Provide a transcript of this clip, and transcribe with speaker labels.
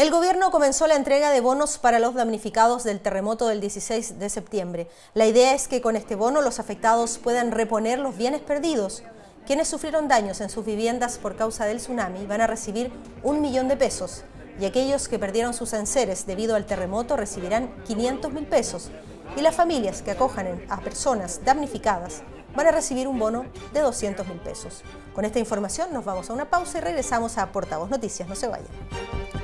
Speaker 1: El gobierno comenzó la entrega de bonos para los damnificados del terremoto del 16 de septiembre. La idea es que con este bono los afectados puedan reponer los bienes perdidos. Quienes sufrieron daños en sus viviendas por causa del tsunami van a recibir un millón de pesos y aquellos que perdieron sus enseres debido al terremoto recibirán 500 mil pesos y las familias que acojan a personas damnificadas van a recibir un bono de 200 mil pesos. Con esta información nos vamos a una pausa y regresamos a Portavoz Noticias. No se vayan.